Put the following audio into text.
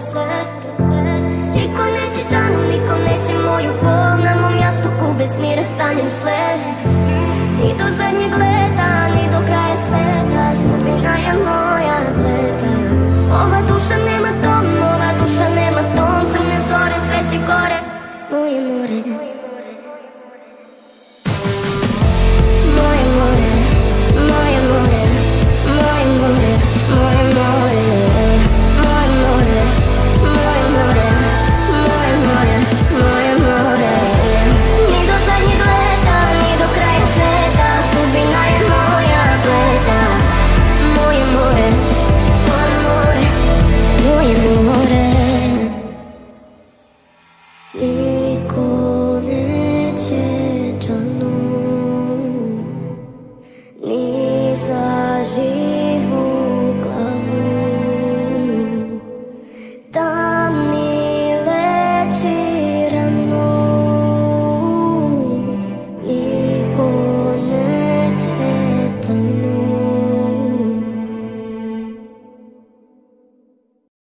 se. Niko neće čanom, niko neće moju bol. Na mom jastuku bez mira sanjem sle Ni do zadnjeg leta